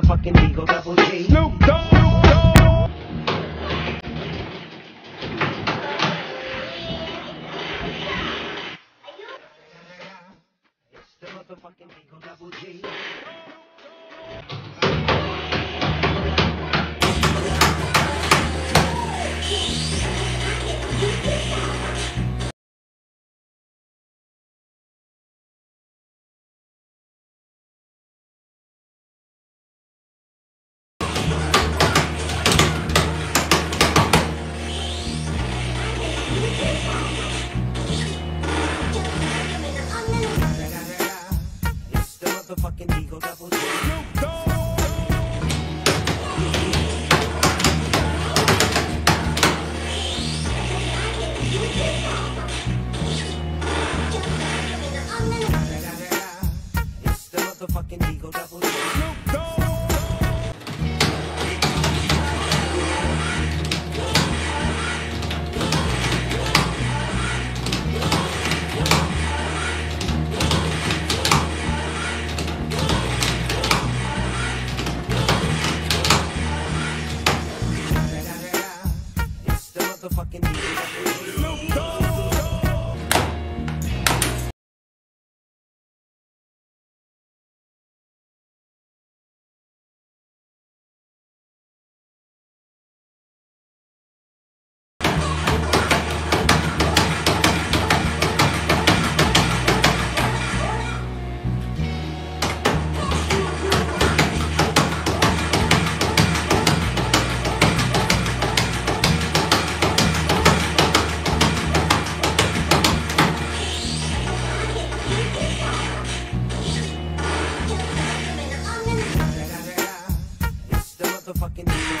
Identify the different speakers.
Speaker 1: motherfucking D-O Double G.
Speaker 2: Snoop Dogg.
Speaker 1: Motherfucking D-O Double G. motherfucking D-O Double G. It's the motherfucking D-O Double G. motherfucking
Speaker 2: Snoop Dogg.
Speaker 1: Motherfucking.